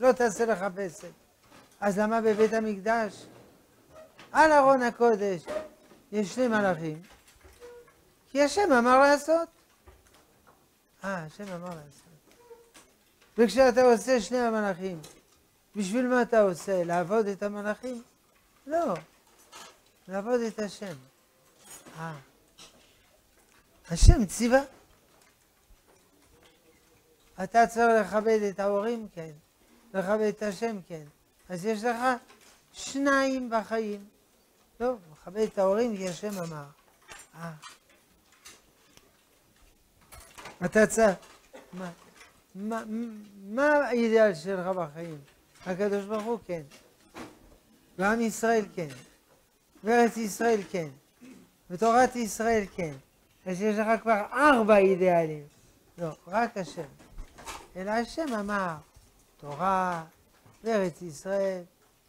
לא תעשה לך פסל. אז למה בבית המקדש? על ארון הקודש יש שני מלאכים, כי השם אמר לעשות. אה, השם אמר לעשות. וכשאתה עושה שני המלאכים, בשביל מה אתה עושה? לעבוד את המלאכים? לא, לעבוד את השם. אה, השם ציווה. אתה צריך לכבד את ההורים? כן. לכבד את השם? כן. אז יש לך שניים בחיים. לא, מכבד את ההורים כי השם אמר. אה. אתה צריך... מה, מה, מה האידאל שלך בחיים? הקדוש ברוך הוא כן. ועם ישראל כן. וארץ ישראל כן. ותורת ישראל כן. אז יש לך כבר ארבע אידיאלים. לא, רק השם. אלא השם אמר, תורה, וארץ ישראל,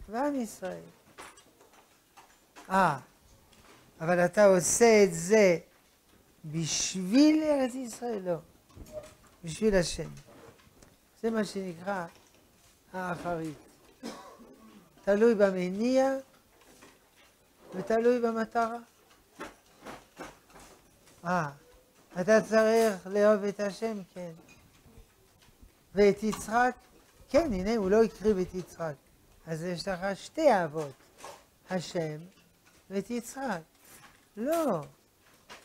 ועם ישראל. אה, אבל אתה עושה את זה בשביל ארץ ישראל? לא. בשביל השם. זה מה שנקרא האחרית. תלוי במניע ותלוי במטרה. אה, אתה צריך לאהוב את השם? כן. ואת יצחק? כן, הנה, הוא לא הקריב את יצחק. אז יש לך שתי אהבות, השם ואת יצחק. לא,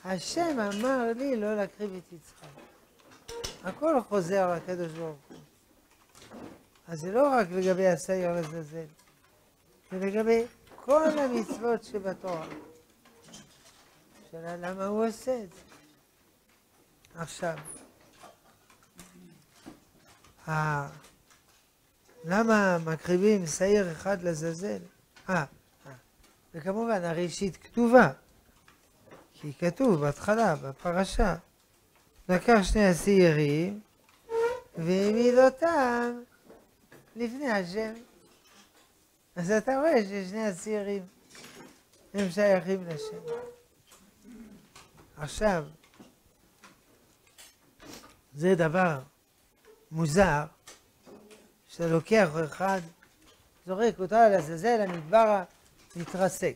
השם אמר לי לא להקריב את יצחק. הכל חוזר לקדוש ברוך הוא. אז זה לא רק לגבי השעיר לזלזל, זה לגבי כל המצוות שבתורה. שאלה למה הוא עושה את זה. עכשיו, למה מקריבים שעיר אחד לזלזל? אה, אה, וכמובן הראשית כתובה, כי כתוב בהתחלה, בפרשה, לקח שני השעירים והעמיד אותם לפני השם. אז אתה רואה ששני השעירים הם שייכים לשם. עכשיו, זה דבר מוזר, שאתה לוקח אחד, זורק אותו על הזזל, המדבר מתרסק.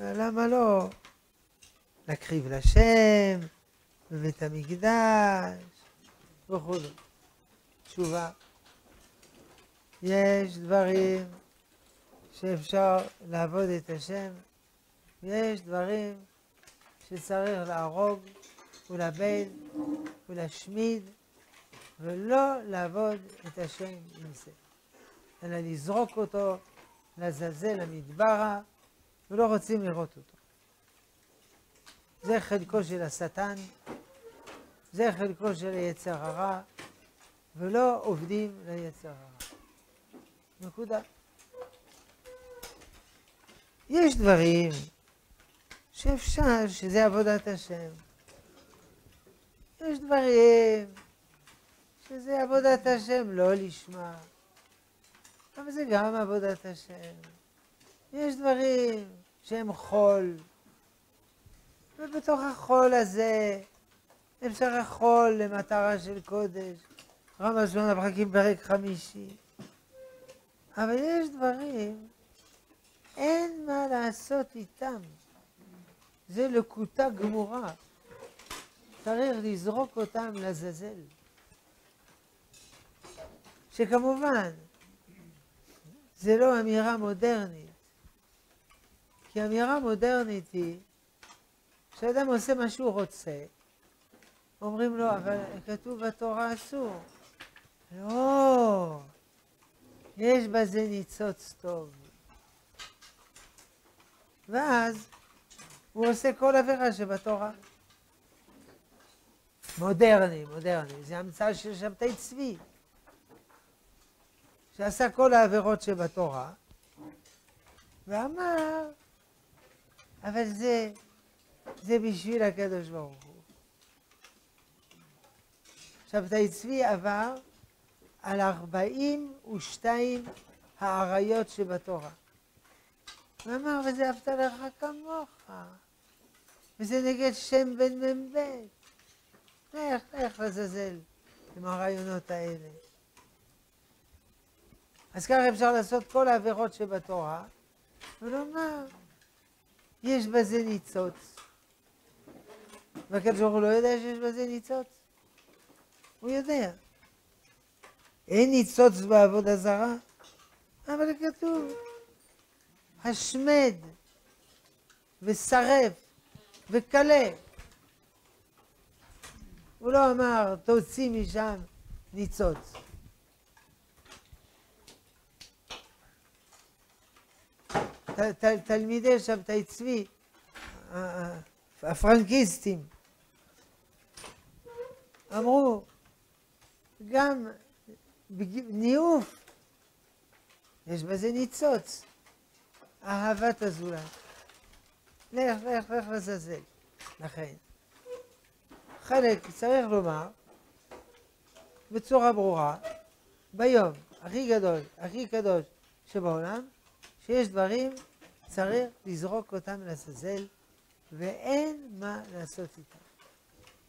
למה לא להקריב לשם, בבית המקדש, וכו'. תשובה, יש דברים שאפשר לעבוד את השם, ויש דברים שצריך להרוג ולאבד ולהשמיד, ולא לעבוד את השם עם זה, אלא לזרוק אותו לעזאזל המדברה, ולא רוצים לראות אותו. זה חלקו של השטן, זה חלקו של היצר הרע, ולא עובדים ליצר הרע. נקודה. יש דברים שאפשר, שזה עבודת השם. יש דברים שזה עבודת השם לא לשמה, אבל זה גם עבודת השם. יש דברים שהם חול, ובתוך החול הזה אפשר החול למטרה של קודש. רמב"ם שמונה פרקים פרק חמישי. אבל יש דברים, אין מה לעשות איתם. זה לקוטה גמורה. צריך לזרוק אותם לזלזל. שכמובן, זה לא אמירה מודרנית. כי אמירה מודרנית היא, כשאדם עושה מה שהוא רוצה, אומרים לו, אבל כתוב בתורה אסור. לא, יש בזה ניצוץ טוב. ואז הוא עושה כל עבירה שבתורה. מודרני, מודרני, זה המצאה של שבתאי צבי, שעשה כל העבירות שבתורה, ואמר, אבל זה, זה בשביל הקדוש ברוך הוא. שבתאי צבי עבר על ארבעים ושתיים האריות שבתורה. ואמר, וזה אהבת לך כמוך, וזה נגד שם בן מ"ב. איך, איך לזלזל עם הרעיונות האלה. אז ככה אפשר לעשות כל העבירות שבתורה, ולומר, יש בזה ניצוץ. והקדוש ברוך הוא לא יודע שיש בזה ניצוץ? הוא יודע. אין ניצוץ בעבודה זרה, אבל כתוב, השמד ושרף וכלה. הוא לא אמר, תוציא משם ניצוץ. תלמידי שבתאי צבי, הפרנקיסטים, אמרו, גם ניאוף, יש בזה ניצוץ, אהבת הזולת. לך, לך, לך לזלזל. לכן, חלק צריך לומר בצורה ברורה, ביום הכי גדול, הכי קדוש שבעולם, שיש דברים, צריך לזרוק אותם לעזאזל, ואין מה לעשות איתם.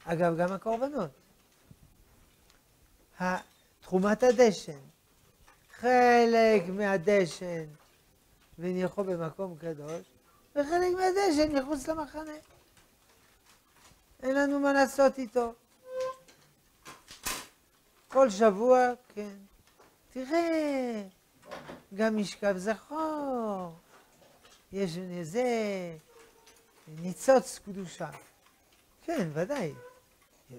אגב, גם הקורבנות. תחומת הדשן, חלק מהדשן וניחו במקום קדוש, וחלק מהדשן מחוץ למחנה. אין לנו מה לעשות איתו. כל שבוע, כן. תראה, גם משכב זכור, יש איזה ניצוץ קדושה. כן, ודאי.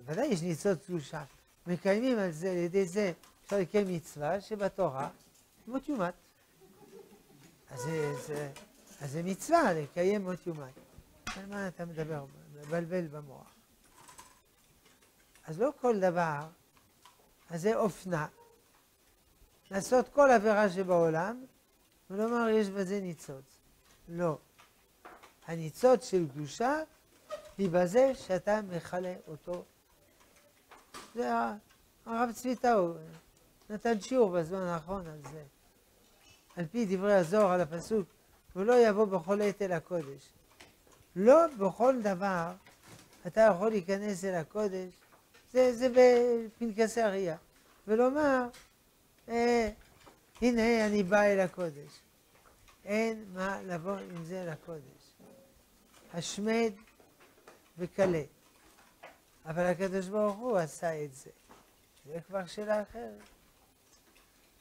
ודאי יש ניצוץ קדושה. מקיימים על זה, על ידי זה, אפשר לקיים מצווה שבתורה מות יומת. אז זה, זה, אז זה מצווה לקיים מות יומת. על מה אתה מדבר? מבלבל במוח. אז לא כל דבר, אז זה אופנה. לעשות כל עבירה שבעולם, ולומר יש בזה ניצוץ. לא. הניצוץ של קדושה היא בזה שאתה מכלה אותו. זה הרב צבי טאו נתן שיעור בזמן האחרון על זה. על פי דברי הזוהר על הפסוק, הוא לא יבוא בכל עת אל הקודש. לא בכל דבר אתה יכול להיכנס אל הקודש, זה, זה בפנקסי הראייה, ולומר, אה, הנה אני בא אל הקודש. אין מה לבוא עם זה לקודש. השמד וכלה. אבל הקדוש ברוך הוא עשה את זה. זה כבר שאלה אחרת.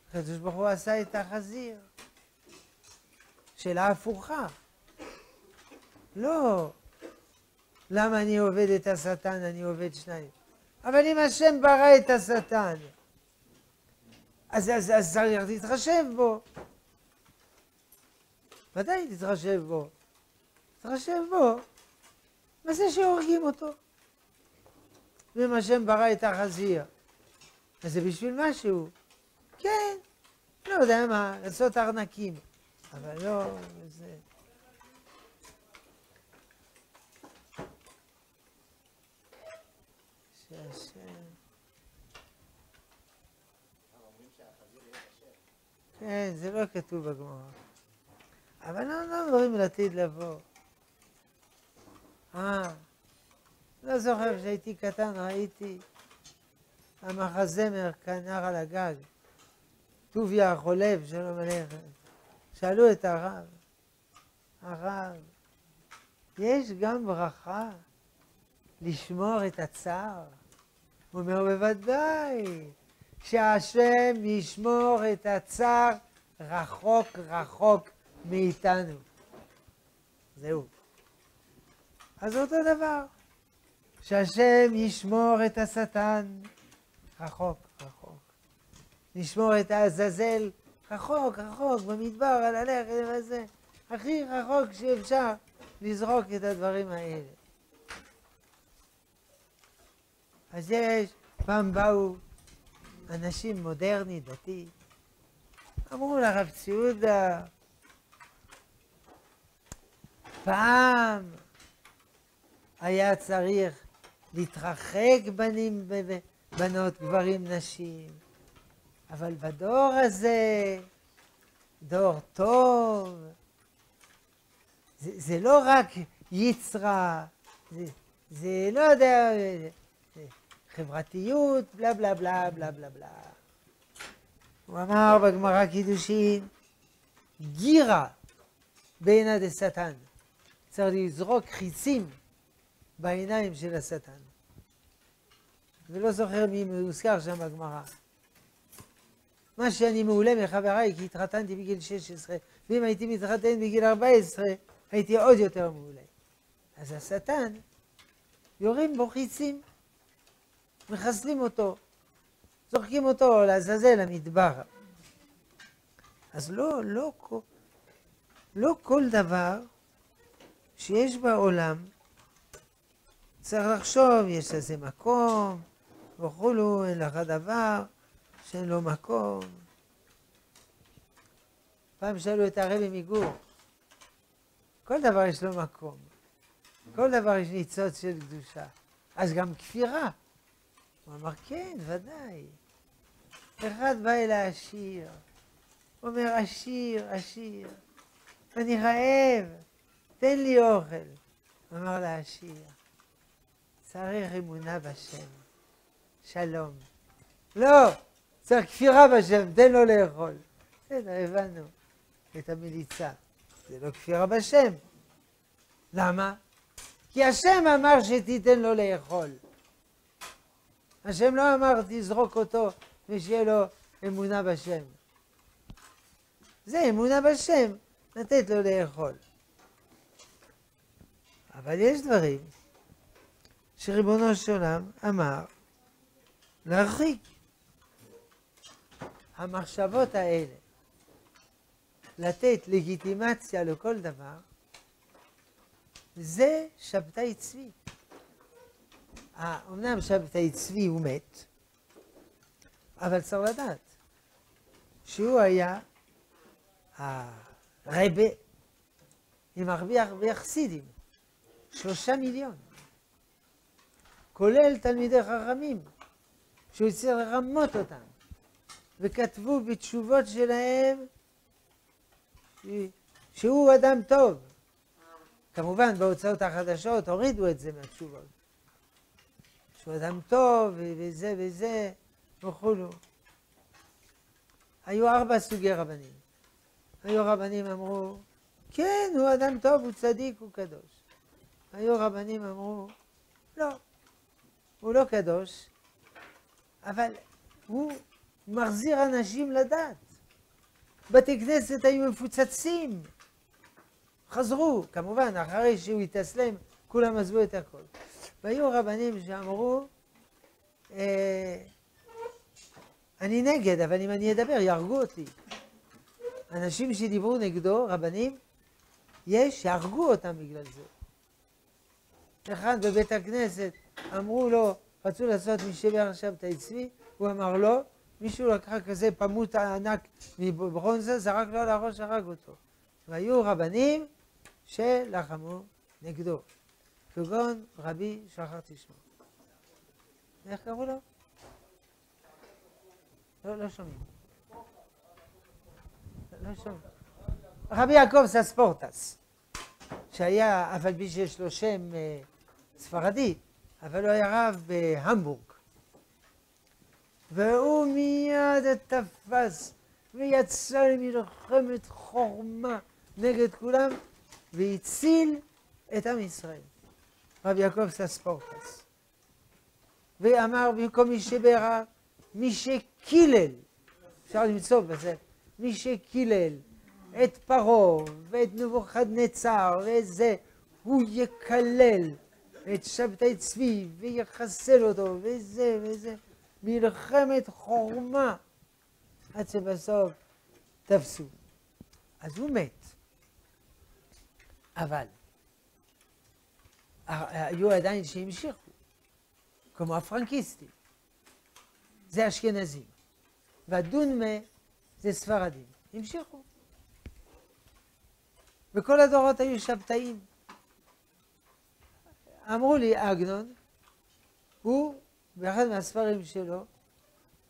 הקדוש ברוך הוא עשה את החזיר. שאלה הפוכה. לא, למה אני עובד את השטן, אני עובד שניים. אבל אם השם ברא את השטן, אז, אז, אז צריך להתחשב בו. ודאי תתחשב בו. תתחשב בו. מה זה שהורגים אותו? ואם השם ברא את החזיר, אז זה בשביל משהו. כן, לא יודע מה, לעשות ארנקים. אבל לא, זה... כן, זה לא כתוב בגמרא. אבל לא, לא מדברים על עתיד לבוא. אה, לא זוכר כשהייתי קטן ראיתי המחזמר כנר על הגג, טוביה החולב, שלום עליכם. שאלו את הרב, הרב, יש גם ברכה לשמור את הצער? הוא אומר, בוודאי, שהשם ישמור את הצער רחוק רחוק מאיתנו. זהו. אז אותו דבר, שהשם ישמור את השטן רחוק רחוק. לשמור את העזאזל רחוק רחוק במדבר, על הלכת וזה. הכי רחוק שאפשר לזרוק את הדברים האלה. אז יש, פעם באו אנשים מודרני, דתי, אמרו לרב ציודה, פעם היה צריך להתרחק בנים, בנות, גברים, נשים, אבל בדור הזה, דור טוב, זה, זה לא רק יצרה, זה, זה לא יודע, חברתיות, בלה בלה בלה בלה בלה בלה. הוא אמר בגמרא קידושין, גירה בעינה דשטן. צריך לזרוק חיצים בעיניים של השטן. ולא זוכר מי מוזכר שם בגמרא. מה שאני מעולה מחבריי, כי התחתנתי בגיל 16, ואם הייתי מתחתן בגיל 14, הייתי עוד יותר מעולה. אז השטן, יורים בו חיצים, מחסלים אותו, זורקים אותו לעזאזל למדבר. אז לא, לא, לא כל דבר שיש בעולם צריך לחשוב, יש לזה מקום, וכולו, אין לך דבר שאין לו מקום. פעם שאלו את הרבי מגור, כל דבר יש לו מקום, כל דבר יש ניצוץ של קדושה, אז גם כפירה. הוא אמר, כן, ודאי. אחד בא אל העשיר, אומר, עשיר, עשיר, אני רעב, תן לי אוכל. אמר לעשיר, צריך אמונה בשם, שלום. לא, צריך כפירה בשם, תן לו לאכול. בסדר, הבנו את המליצה. זה לא כפירה בשם. למה? כי השם אמר שתיתן לו לאכול. השם לא אמר תזרוק אותו ושיהיה לו אמונה בשם. זה אמונה בשם, לתת לו לאכול. אבל יש דברים שריבונו של עולם אמר להרחיק. המחשבות האלה, לתת לגיטימציה לכל דבר, זה שבתאי צבי. אמנם שבתאי צבי הוא מת, אבל צריך לדעת שהוא היה הרבה עם הרבה הרבה חסידים, שלושה מיליון, כולל תלמידי חכמים, שהוא הצליח לרמות אותם, וכתבו בתשובות שלהם שהוא אדם טוב. כמובן בהוצאות החדשות הורידו את זה מהתשובות. שהוא אדם טוב וזה וזה וכולו. היו ארבע סוגי רבנים. היו רבנים אמרו, כן, הוא אדם טוב, הוא צדיק, הוא קדוש. היו רבנים אמרו, לא, הוא לא קדוש, אבל הוא מחזיר אנשים לדת. בתי כנסת היו מפוצצים, חזרו, כמובן, אחרי שהוא התאסלם, כולם עזבו את הכל. והיו רבנים שאמרו, אה, אני נגד, אבל אם אני אדבר, יהרגו אותי. אנשים שדיברו נגדו, רבנים, יש שיהרגו אותם בגלל זה. אחד בבית הכנסת, אמרו לו, רצו לעשות משבר עכשיו את הצבי, הוא אמר לא, מישהו לקח כזה פמוט ענק מברונזה, זרק לו על הראש, הרג אותו. והיו רבנים שלחמו נגדו, כגון רבי שכחתי שמו. איך קראו לו? לא, לא שומעים. לא שומעים. רבי יעקב סספורטס, שהיה, אף על פי שיש לו שם אה, ספרדי, אבל הוא היה רב בהמבורג. והוא מיד תפס ויצא למלחמת חורמה נגד כולם והציל את עם ישראל. רב יעקב סספורטס. ואמר במקום מי שברע, מי שקילל, אפשר למצוא בזה, מי שקילל את פרעה ואת נבוכדנצר וזה, הוא יקלל את שבתאי צבי ויחסל אותו וזה וזה. מלחמת חורמה עד שבסוף תפסו. אז הוא מת. אבל היו עדיין שהמשיכו, כמו הפרנקיסטים. זה אשכנזים. והדונמה זה ספרדים. המשיכו. וכל הדורות היו שבתאים. אמרו לי, עגנון, הוא באחד מהספרים שלו,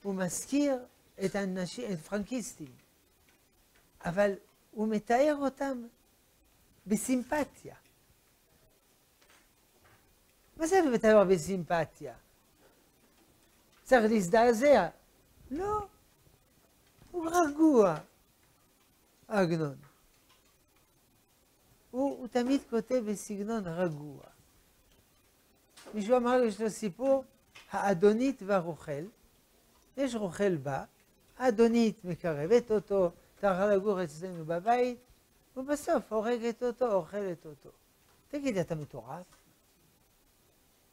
הוא מזכיר את האנשים, את פרנקיסטים, אבל הוא מתאר אותם בסימפתיה. מה זה מתאר בסימפתיה? צריך להזדעזע. לא, הוא רגוע, עגנון. הוא, הוא תמיד כותב בסגנון רגוע. מישהו אמר לי, יש לו סיפור, האדונית והרוכל. יש רוכל בא, האדונית מקרבת אותו, צריך לגור אצלנו בבית, ובסוף הורגת אותו, אוכלת אותו. תגיד, אתה מטורף?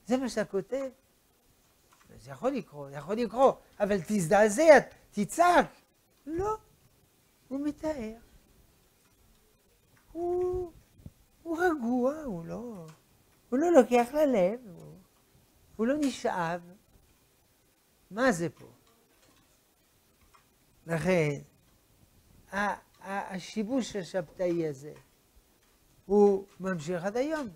זה מה שאתה כותב? זה יכול לקרות, זה יכול לקרות, אבל תזדעזע, תצעק. לא, הוא מתאר. הוא, הוא רגוע, הוא לא, הוא לא לוקח ללב, הוא, הוא לא נשאב. מה זה פה? לכן, השיבוש השבתאי הזה, הוא ממשיך עד היום.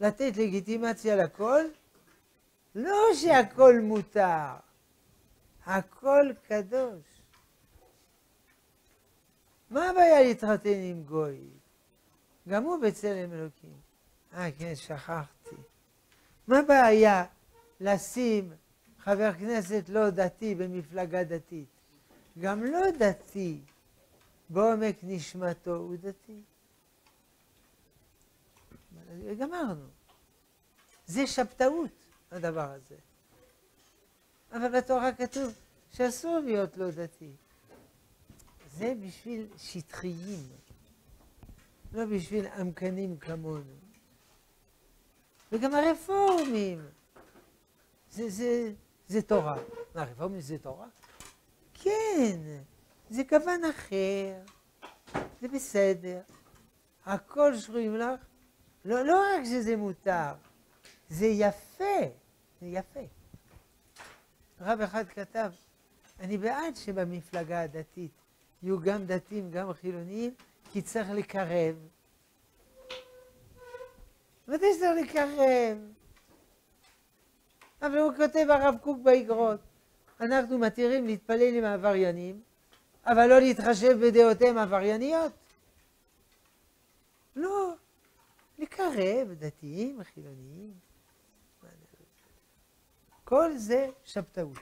לתת לגיטימציה לכל, לא שהכל מותר, הכל קדוש. מה הבעיה להתחתן עם גוי? גם הוא בצלם אלוקים. אה, כן, שכחתי. מה הבעיה לשים חבר כנסת לא דתי במפלגה דתית? גם לא דתי, בעומק נשמתו הוא דתי. גמרנו. זה שבתאות, הדבר הזה. אבל בתורה כתוב שאסור להיות לא דתי. זה בשביל שטחיים, לא בשביל עמקנים כמונו. וגם הרפורמים, זה, זה, זה תורה. מה, הרפורמים זה תורה? כן, זה כוון אחר, זה בסדר. הכל שרויים לך. לא, לא רק שזה מותר, זה יפה, זה יפה. רב אחד כתב, אני בעד שבמפלגה הדתית יהיו גם דתיים, גם חילוניים, כי צריך לקרב. ודאי שצריך לקרב. אבל הוא כותב הרב קוק באגרות, אנחנו מתירים להתפלל עם העבריינים, אבל לא להתחשב בדעותיהם העברייניות. לא, לקרב דתיים, חילוניים. כל זה שבתאות.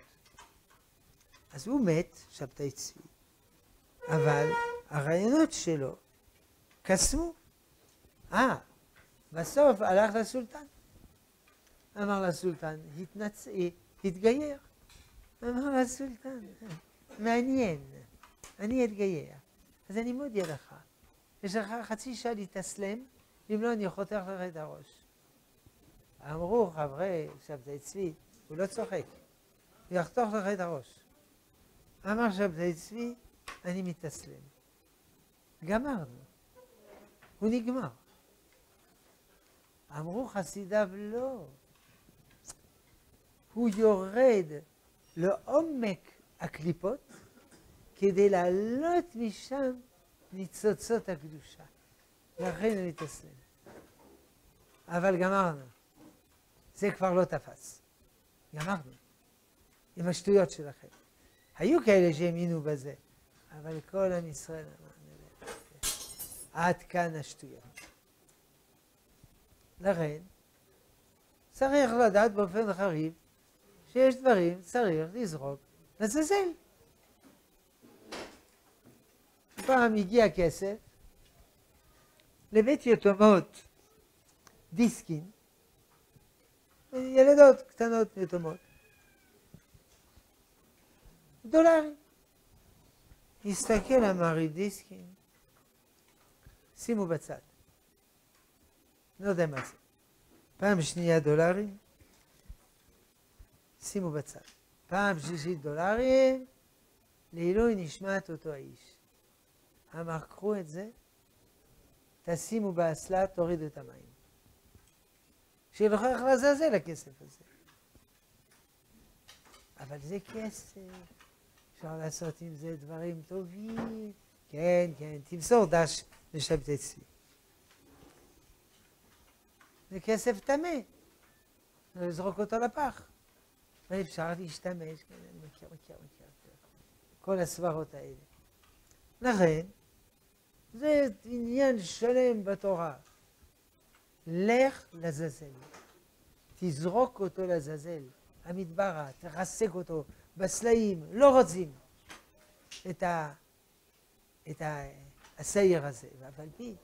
אז הוא מת, שבתאי צבי, אבל הרעיונות שלו קסמו. אה, בסוף הלך לסולטן. אמר לסולטן, התנצ... התגייר. אמר לסולטן, מעניין, אני אתגייר. אז אני מודיע לך, יש לך חצי שעה להתאסלם, אם לא אני חותך לך את הראש. אמרו חברי שבתאי צבי, הוא לא צוחק, הוא יחתוך לך את הראש. אמר שבתאי צבי, אני מתאסלם. גמרנו. הוא נגמר. אמרו חסידיו, לא. הוא יורד לעומק הקליפות כדי לעלות משם ניצוצות הקדושה. לכן הוא מתאסלם. אבל גמרנו. זה כבר לא תפס. גמרנו. עם השטויות שלכם. היו כאלה שהאמינו בזה, אבל כל עם ישראל אמר, עד כאן השטויות. לכן, צריך לדעת באופן חריף שיש דברים צריך לזרוק לזלזל. פעם הגיע כסף לבית יתומות דיסקין, ילדות קטנות יתומות, דולרים. הסתכל אמר דיסקין, שימו בצד. לא יודע מה זה. פעם שנייה דולרים, שימו בצד. פעם שלישית דולרים, לעילוי נשמת אותו האיש. אמר, קחו את זה, תשימו באסלה, תורידו את המים. שילכו לעזאזל הכסף הזה. אבל זה כסף, אפשר לעשות עם זה דברים טובים. כן, כן, תמסור דש לשבתי צבי. זה כסף טמא, לא לזרוק אותו לפח. ואפשר להשתמש, כן, מכיר, מכיר, מכיר, כל הסברות האלה. לכן, זה עניין שלם בתורה. לך לזזל. תזרוק אותו לזזל. המדברה, תרסק אותו בסלעים, לא רוצים את, ה, את ה, השעיר הזה. על פי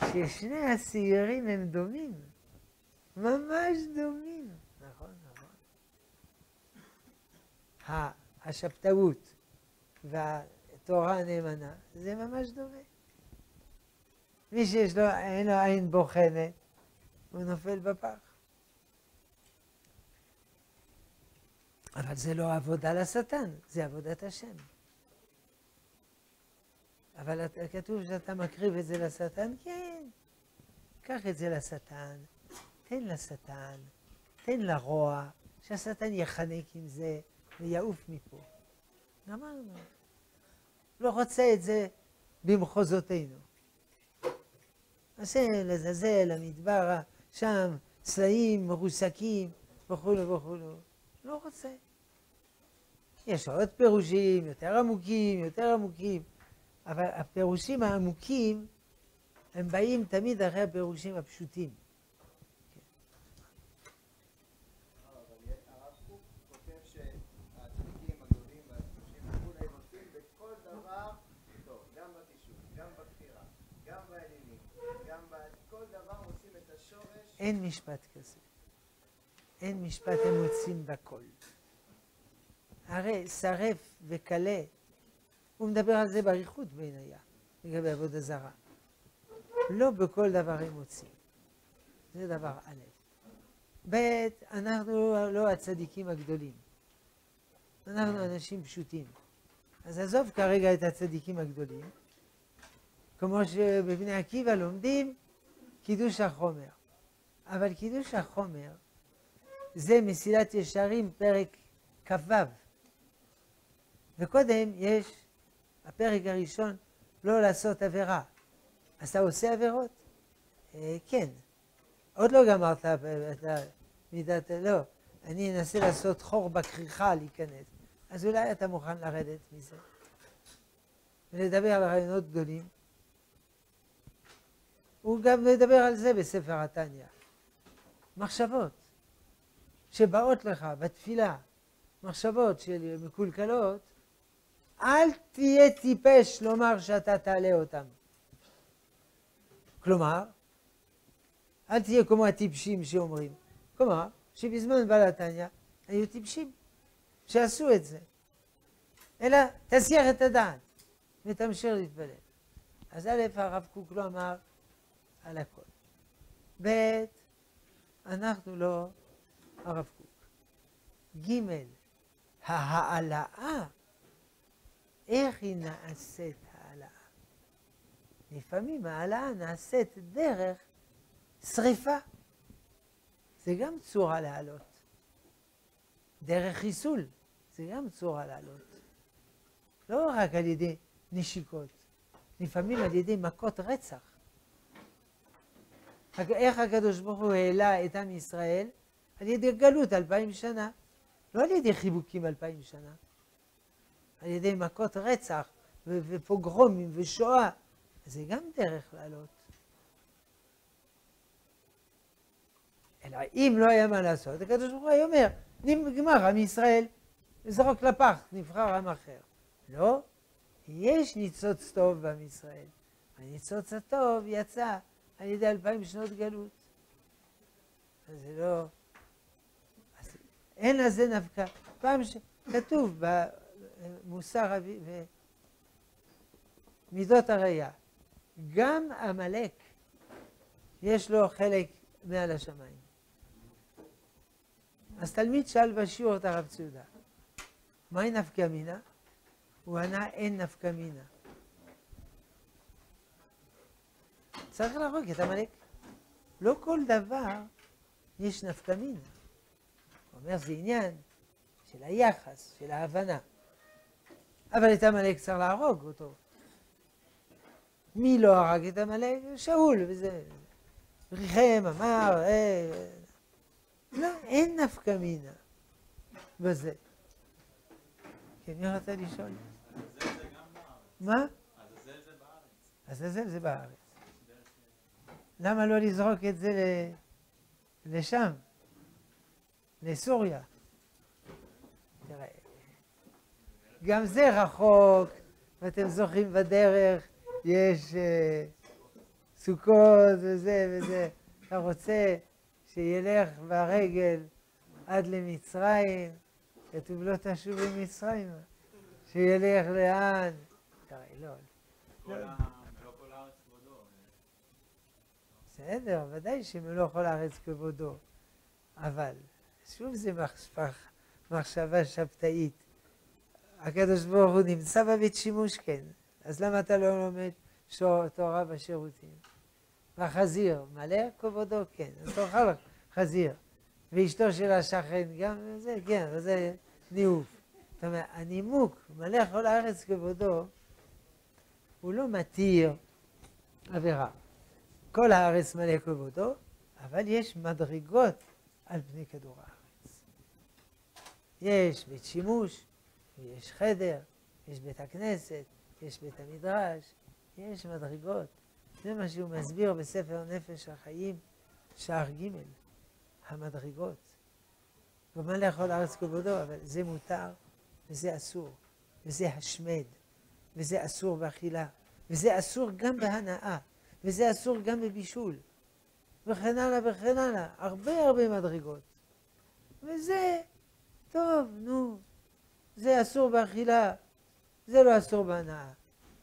ששני השעירים הם דומים, ממש דומים. נכון, נכון. השבתאות והתורה הנאמנה, זה ממש דומה. מי שיש לו, אין לו עין בוחנת, הוא נופל בפח. אבל זה לא עבודה לשטן, זה עבודת השם. אבל כתוב שאתה מקריב את זה לשטן? כן. קח את זה לשטן, תן לשטן, תן לרוע, שהשטן יחנק עם זה ויעוף מפה. גמרנו. לא רוצה את זה במחוזותינו. עשה לזלזל, המדבר, שם, סלעים מרוסקים וכולו וכולו. לא רוצה. יש עוד פירושים, יותר עמוקים, יותר עמוקים, אבל הפירושים העמוקים, הם באים תמיד אחרי הפירושים הפשוטים. אין משפט כזה. אין משפט הם מוצאים בכל. הרי שרף וכלה, הוא מדבר על זה באריכות בעינייה, לגבי עבודה זרה. לא בכל דבר הם מוצאים. זה דבר א'. ב', אנחנו לא הצדיקים הגדולים. אנחנו אנשים פשוטים. אז עזוב כרגע את הצדיקים הגדולים, כמו שבבני עקיבא לומדים קידוש החומר. אבל קידוש החומר זה מסילת ישרים פרק כ"ו. וקודם יש, הפרק הראשון, לא לעשות עבירה. אז אתה עושה עבירות? אה, כן. עוד לא גמרת את המידת, לא. אני אנסה לעשות חור בכריכה להיכנס. אז אולי אתה מוכן לרדת מזה. ולדבר על רעיונות גדולים. הוא גם מדבר על זה בספר התניא. מחשבות שבאות לך בתפילה, מחשבות של מקולקלות, אל תהיה טיפש לומר שאתה תעלה אותם. כלומר, אל תהיה כמו הטיפשים שאומרים. כלומר, שבזמן בעל התניא היו טיפשים שעשו את זה. אלא תסיח את הדעת ותמשיך להתפלל. אז א', הרב קוק לא אמר על הכל. ב', אנחנו לא הרב קוק. ג', ההעלאה, איך היא נעשית העלאה? לפעמים העלאה נעשית דרך שריפה. זה גם צורה לעלות. דרך חיסול, זה גם צורה לעלות. לא רק על ידי נשיקות, לפעמים על ידי מכות רצח. איך הקדוש ברוך הוא העלה את עם ישראל? על ידי גלות אלפיים שנה. לא על ידי חיבוקים אלפיים שנה. על ידי מכות רצח ופוגרומים ושואה. זה גם דרך לעלות. אלא אם לא היה מה לעשות, הקדוש ברוך הוא אומר, נגמר עם ישראל, זרוק לפח, נבחר עם אחר. לא, יש ניצוץ טוב בעם ישראל. הניצוץ הטוב יצא על ידי אלפיים שנות גלות. אז זה לא... אז אין לזה נפקא. פעם שכתוב במוסר ומידות הראייה, גם עמלק יש לו חלק מעל השמיים. אז תלמיד שאל בשיעור את הרב ציודה, מהי נפקא מינה? הוא ענה אין נפקא מינה. צריך להרוג את עמלק. לא כל דבר יש נפקא מינה. הוא אומר, זה עניין של היחס, של ההבנה. אבל את עמלק צריך להרוג אותו. מי לא הרג את עמלק? שאול, וזה... ריחם, אמר, אה... לא, אין נפקא מינה בזה. כן, מי רצה לשאול? מה? עזאזל זה בארץ. למה לא לזרוק את זה לשם? לסוריה. תראה, גם זה רחוק, ואתם זוכרים בדרך, יש uh, סוכות וזה וזה. אתה רוצה שילך ברגל עד למצרים, כתוב לא תשוב למצרים, שילך לאן? תראה, לא. לא. בסדר, ודאי שמלוא כל הארץ כבודו, אבל שוב זה מחשבה שבתאית. הקדוש ברוך הוא נמצא בבית שימוש, כן. אז למה אתה לא לומד תורה בשירותים? והחזיר, מלא כבודו, כן. אז תאכל חזיר. ואשתו של השכן גם זה, כן, זה ניאוף. זאת אומרת, הנימוק, מלא כל הארץ כבודו, הוא לא מתיר עבירה. כל הארץ מלא כבודו, אבל יש מדרגות על פני כדור הארץ. יש בית שימוש, יש חדר, יש בית הכנסת, יש בית המדרש, יש מדרגות. זה מה שהוא מסביר בספר נפש החיים, שער ג', המדרגות. ומה לאכול ארץ כבודו, אבל זה מותר וזה אסור, וזה השמד, וזה אסור באכילה, וזה אסור גם בהנאה, וזה אסור גם בבישול, וכן הלאה וכן הלאה, הרבה הרבה מדרגות. וזה, טוב, נו, זה אסור באכילה, זה לא אסור בהנאה.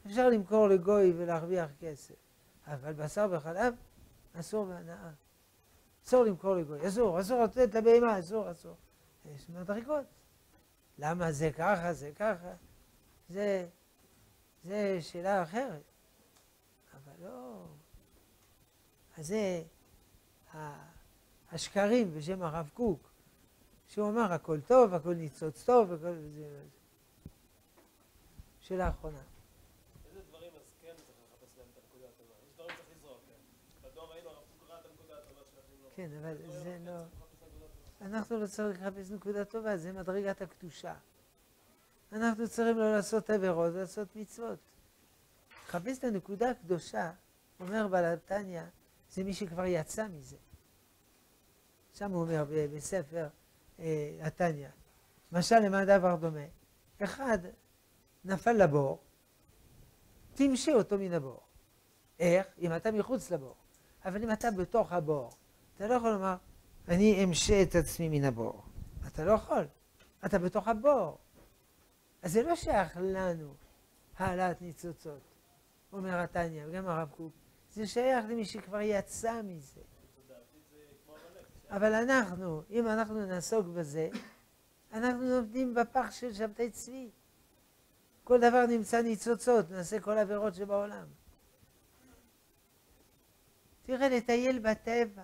אפשר למכור לגוי ולהרוויח כסף, אבל בשר וחלב אסור בהנאה. אסור למכור לגוי, אסור, אסור לתת לבהמה, אסור, אסור. יש מדרגות. למה זה ככה, זה ככה? זה, זה שאלה אחרת. לא... אז זה השקרים בשם הרב קוק, שהוא אמר הכל טוב, הכל ניצוץ טוב, הכל... שאלה אחרונה. איזה דברים אז כן צריך לחפש להם את הנקודה הטובה? יש דברים צריך לזרוק? בדור ראינו הרב קוק ראה את הנקודה הטובה שלכם. אבל זה לא... אנחנו לא צריכים לחפש נקודה טובה, זה מדרגת הקדושה. אנחנו צריכים לא לעשות עבירות ולעשות מצוות. לחפש את הנקודה הקדושה, אומר בעל התניא, זה מי שכבר יצא מזה. שם הוא אומר בספר אה, התניא, משל למה דבר דומה? אחד נפל לבור, תמשה אותו מן הבור. איך? אם אתה מחוץ לבור. אבל אם אתה בתוך הבור, אתה לא יכול לומר, אני אמשה את עצמי מן הבור. אתה לא יכול, אתה בתוך הבור. אז זה לא שייך לנו, העלאת ניצוצות, אומר התניא, וגם הרב קוק. זה שייך למי שכבר יצא מזה. אבל אנחנו, אם אנחנו נעסוק בזה, אנחנו נותנים בפח של שבתאי צבי. כל דבר נמצא ניצוצות, נעשה כל העבירות שבעולם. תראה, לטייל בטבע.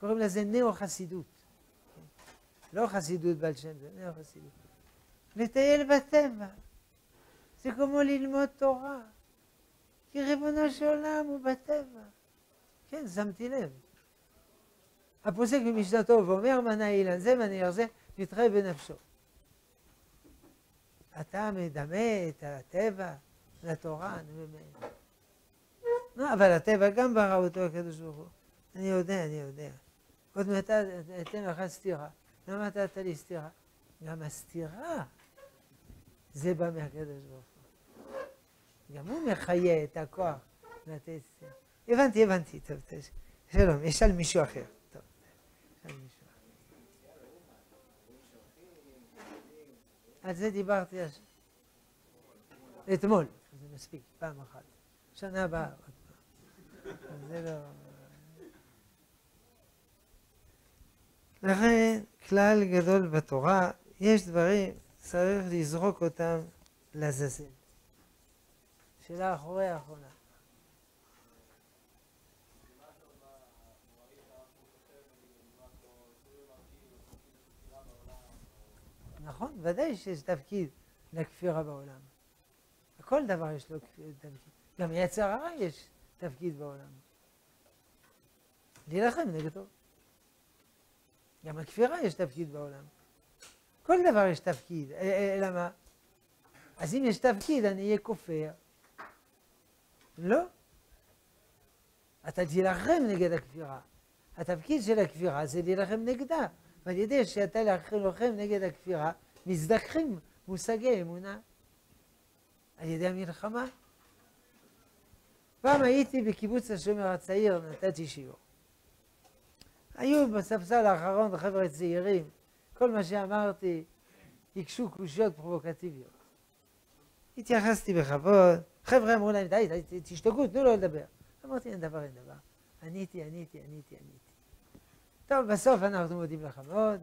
קוראים לזה נאו-חסידות. לא חסידות בעל שם, זה נאו-חסידות. לטייל בטבע. זה כמו ללמוד תורה. כי ריבונו של עולם הוא בטבע. כן, שמתי לב. הפוסק במשנתו ואומר מנה אילן זה מנה זה, נתראה בנפשו. אתה מדמה את הטבע לתורה, אני באמת. לא, אבל הטבע גם ברא אותו הקדוש ברוך הוא. אני יודע, אני יודע. עוד מעט אתן לך סתירה. למה נתת לי סתירה? גם הסתירה זה בא מהקדוש ברוך הוא. גם הוא מחיה את הכוח לתת. הבנתי, הבנתי. טוב, שלום, יש על מישהו אחר. על זה דיברתי אתמול. זה מספיק, פעם אחת. שנה הבאה עוד פעם. זה לא... לכן כלל גדול בתורה, יש דברים, צריך לזרוק אותם לעזאזל. שאלה אחורי האחרונה. נכון, ודאי שיש תפקיד לכפירה בעולם. לכל דבר יש לו תפקיד. גם יצר הרע יש תפקיד בעולם. להילחם נגדו. גם לכפירה יש תפקיד בעולם. כל דבר יש תפקיד, אלא מה? אז אם יש תפקיד, אני אהיה כופר. לא. אתה תילחם נגד הכפירה. התפקיד של הכפירה זה להילחם נגדה, ועל ידי שאתה לוחם נגד הכפירה, מזדככים מושגי אמונה על ידי המלחמה. פעם הייתי בקיבוץ השומר הצעיר, נתתי שיעור. היו בספסל האחרון חבר'ה צעירים, כל מה שאמרתי, הקשו קושיות פרובוקטיביות. התייחסתי בכבוד, חבר'ה אמרו להם, די, די, תשתגעו, תנו לו לדבר. אמרתי, אין דבר, אין דבר. עניתי, עניתי, עניתי, עניתי. טוב, בסוף אנחנו מודים לך מאוד,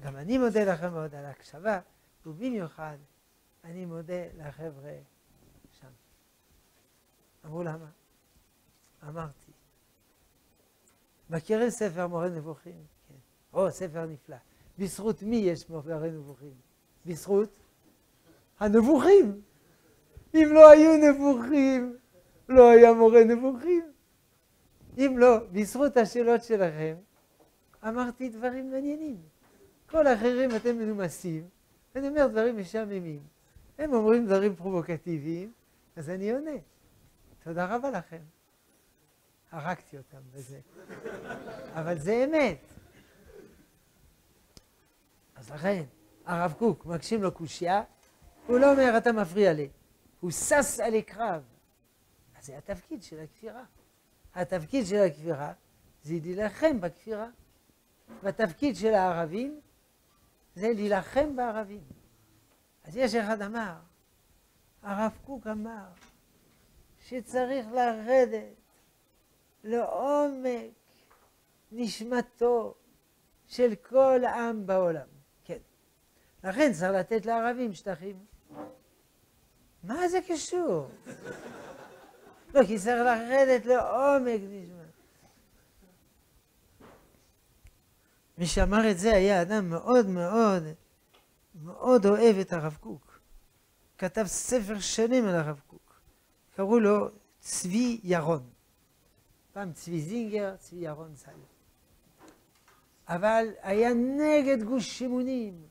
גם אני מודה לכם מאוד על ההקשבה, ובמיוחד אני מודה לחבר'ה שם. אמרו למה? אמרתי, מכירים ספר מורה נבוכים? כן. או, ספר נפלא. בזכות מי יש מורה נבוכים? בזכות הנבוכים. אם לא היו נבוכים, לא היה מורה נבוכים. אם לא, בזכות השאלות שלכם, אמרתי דברים מעניינים. כל האחרים אתם מנומסים, אני אומר דברים משעממים. הם אומרים דברים פרובוקטיביים, אז אני עונה. תודה רבה לכם. הרגתי אותם בזה. אבל זה אמת. אז לכן, הרב קוק מקשים לו קושייה, הוא לא אומר אתה מפריע לי, הוא שש עלי קרב. אז זה התפקיד של הכפירה. התפקיד של הכפירה זה להילחם בכפירה. והתפקיד של הערבים זה להילחם בערבים. אז יש אחד אמר, הרב קוק אמר, שצריך לרדת לעומק נשמתו של כל עם בעולם. כן. לכן צריך לתת לערבים שטחים. מה זה קשור? לא, כי צריך לרדת לעומק נשמת. מי שאמר את זה היה אדם מאוד מאוד מאוד אוהב את הרב קוק. כתב ספר שלם על הרב קוק. קראו לו צבי ירון. פעם צבי זינגר, צבי ירון צה"ל. אבל היה נגד גוש שימונים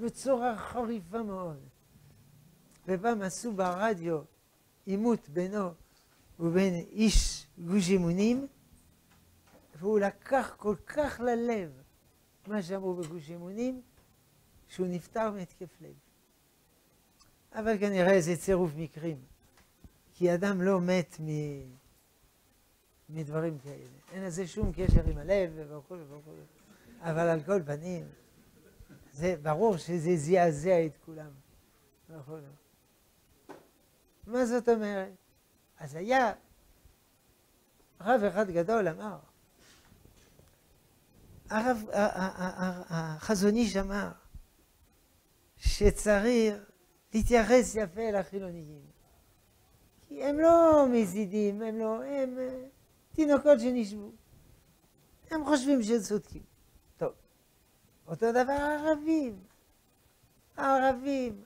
בצורה חריפה מאוד. ופעם עשו ברדיו עימות בינו ובין איש גוש אמונים, והוא לקח כל כך ללב מה שאמרו בגוש אמונים, שהוא נפטר מהתקף לב. אבל כנראה זה צירוף מקרים, כי אדם לא מת מ... מדברים כאלה. אין לזה שום קשר עם הלב וכו' וכו'. אבל על כל פנים, זה ברור שזה זעזע את כולם. וכו'. מה זאת אומרת? אז היה רב אחד גדול אמר, הרב, החזון איש אמר שצריך להתייחס יפה לחילוניים. כי הם לא מזידים, הם לא, הם אה, תינוקות שנשבו. הם חושבים שהם צודקים. טוב, אותו דבר הערבים. הערבים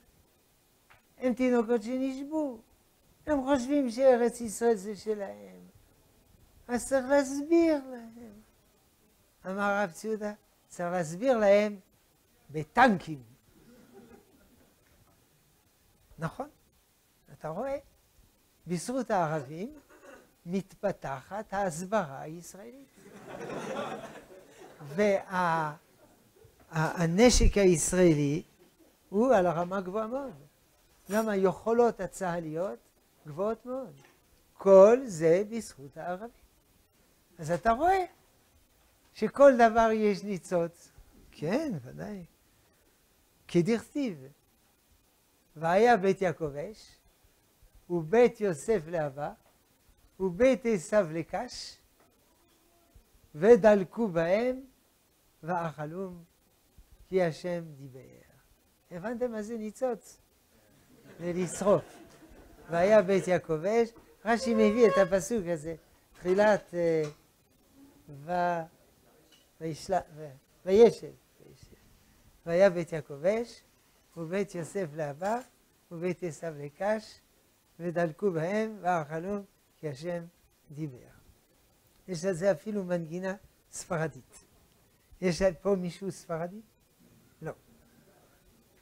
הם תינוקות שנשבו. הם חושבים שארץ ישראל זה שלהם. אז צריך להסביר להם. אמר הרב ציודה, צריך להסביר להם בטנקים. נכון, אתה רואה, בזכות הערבים מתפתחת ההסברה הישראלית. והנשק וה, הישראלי הוא על הרמה גבוהה מאוד. גם היכולות הצה"ליות גבוהות מאוד. כל זה בזכות הערבים. אז אתה רואה שכל דבר יש ניצוץ. כן, ודאי. כדכתיב, והיה בית יעקב אש, ובית יוסף לאהבה, ובית עשיו לקש, ודלקו בהם, ואכלום, כי השם דיבר. הבנתם מה זה ניצוץ? זה לשרוף. והיה בית יעקב אש, רש"י מביא את הפסוק הזה, תחילת אה. וישב, והיה בית יעקב אש, ובית יוסף לאהבה, ובית עשיו לקש, ודלקו בהם, ואכלו, כי השם דיבר. יש לזה אפילו מנגינה ספרדית. יש פה מישהו ספרדי? לא.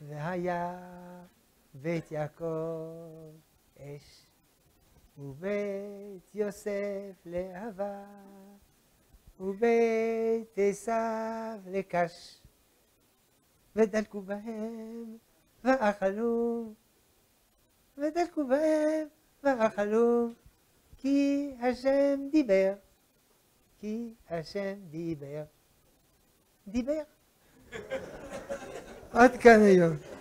והיה בית יעקב אש, ובית יוסף לאהבה, ובית עשיו לקש, ודלקו בהם ואכלו, ודלקו בהם ואכלו, כי השם דיבר, כי השם דיבר. דיבר. עד כאן היום.